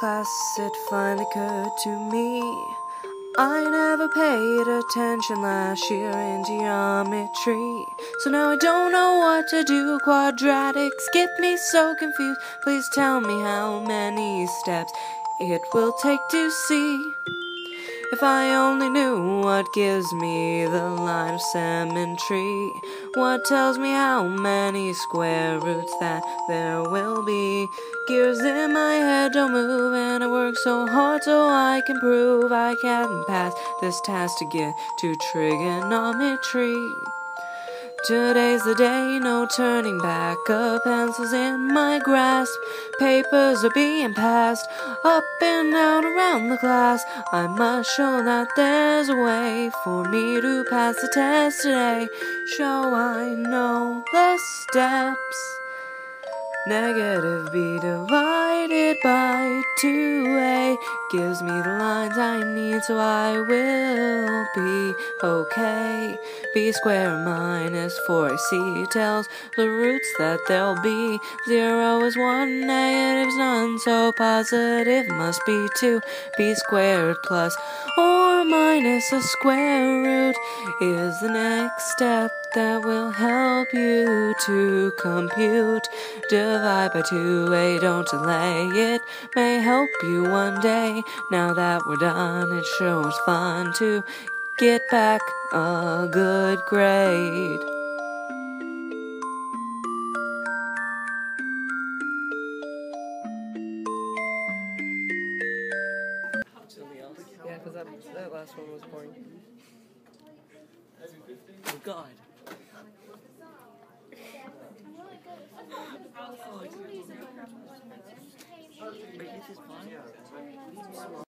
class, it finally occurred to me. I never paid attention last year in geometry. So now I don't know what to do. Quadratics get me so confused. Please tell me how many steps it will take to see. If I only knew what gives me the line of symmetry, what tells me how many square roots that there will be. Gears in my head don't move, and I work so hard so I can prove I can pass this test to get to trigonometry. Today's the day, no turning back. A pencil's in my grasp. Papers are being passed up and out around the class. I must show that there's a way for me to pass the test today. Show I know the steps. Negative b divided by 2a gives me the lines I need, so I will be okay. b squared minus 4ac tells the roots that there'll be. Zero is one, negative's none, so positive must be two. b squared plus or minus a square root is the next step that will help you to compute. Divide by 2a, don't delay. It may help you one day. Now that we're done, it sure was fun to get back a good grade. Yeah, because that, that last one was boring. Oh god. Oh,